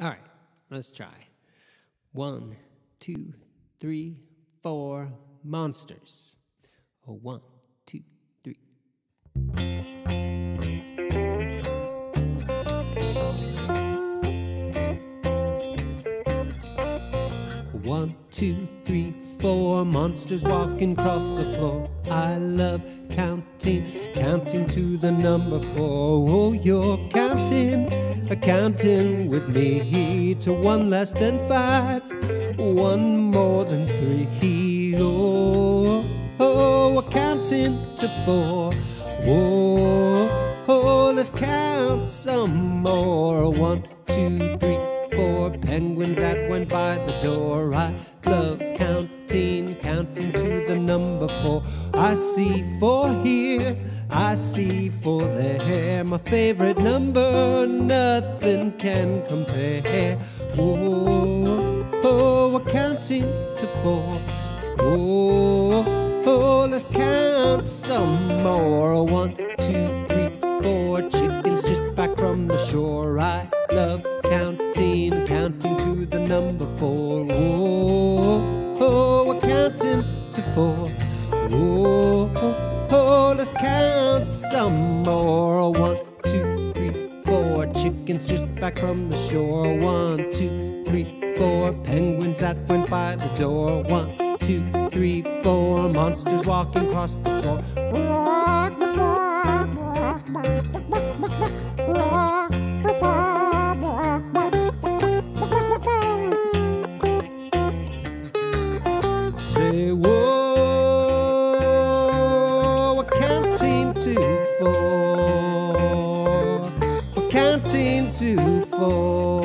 All right, let's try. One, two, three, four, monsters. Oh, one, two, One, two, three, four monsters walking across the floor. I love counting, counting to the number four. Oh, you're counting, counting with me to one less than five, one more than three. Oh, oh, we're counting to four. Oh, oh, let's count some more. One, two, three four penguins that went by the door. I love counting, counting to the number four. I see four here, I see four there. My favorite number, nothing can compare. Oh, oh, we're counting to four. Oh, oh, let's count some more. One, two, three, four chickens just back from the shore. I love counting, counting to the number four. Oh, oh, we're counting to four. Oh, oh, oh, let's count some more. One, two, three, four chickens just back from the shore. One, two, three, four penguins that went by the door. One, two, three, four monsters walking across the floor. Four. We're counting to four.